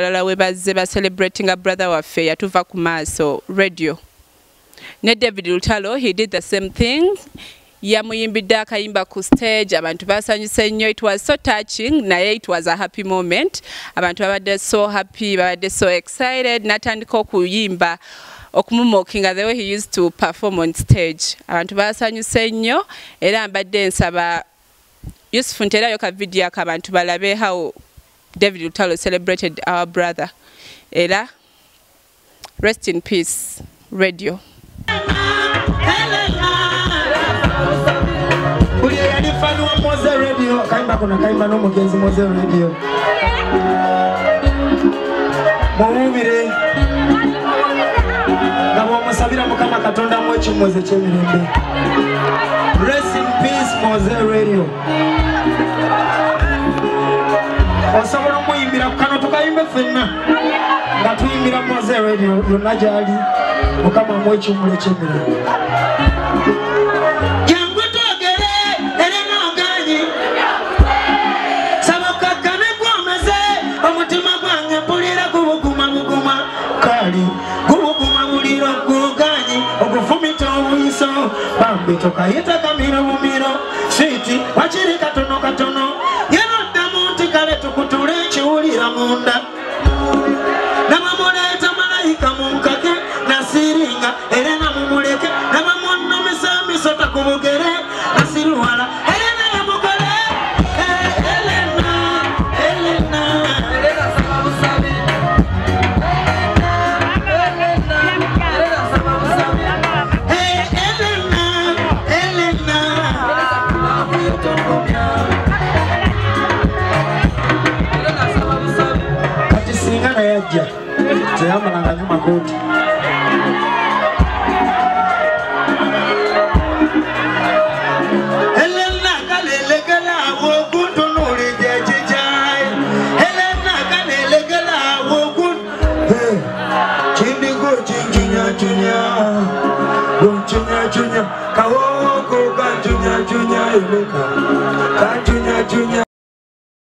balala we bazze bacelebratinga brother waffe yatuva ku maaso radio. Ne david lutalo he did the same thing. Yamuyimbidde akayimba ku stage abantu basanyuse nnyo. It was so touching naye it was a happy moment. Abantu babadde so happy babadde so excited. Natandika okuyimba okumumookinga the way he used to perform on stage. Abantu basanyuse nnyo era mbadde nsaba yusufu nterayo ka vidiyo ako abantu balabe how david lutalo celebrated our brother. Era rest in peace radio. Rest in peace moze radio osobola omuyimbira ku kano tukayimbe ffenna. Nga tuyimbira moze radio yonna gyali. Mukama mu ekimule ky'emirembe bambi tokayita kamiro bumiro. Switi wakiri katono katono ekiwulira munda nabamuleeta malayika munkake nasiringa era namumuleke. Nabamunomesa emiso takubugere nasiruwala eja teyamalanganya magoti Kawogo kanjunya junya eleka kanjunya junya